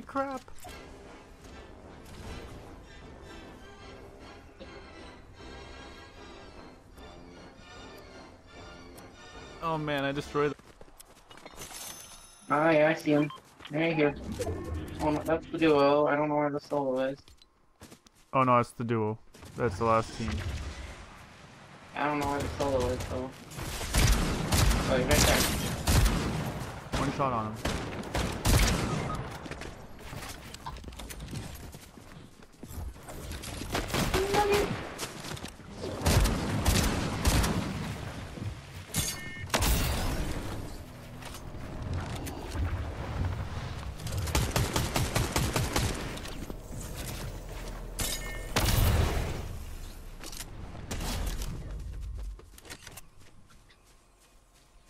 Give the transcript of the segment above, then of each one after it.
Holy crap! Oh man, I destroyed. Oh yeah, I see him. Right here. Oh, no, that's the duo. I don't know where the solo is. Oh no, it's the duo. That's the last team. I don't know where the solo is though. Oh, he's right there. One shot on him.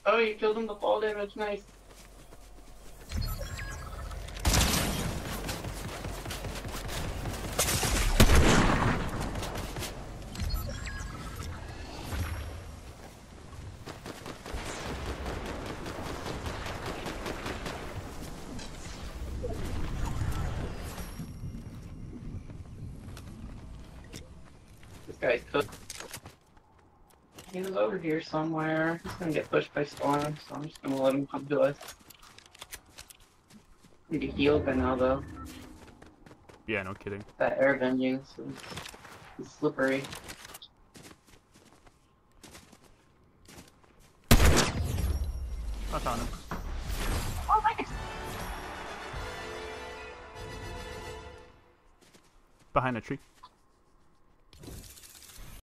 Oh, you killed him the fall damage. Nice. This guy's cooked. He was over here somewhere. He's gonna get pushed by Storm, so I'm just gonna let him come to us. Need to heal by now though. Yeah, no kidding. That air vengeance is, is slippery. I found him. Oh, nice! Behind a tree.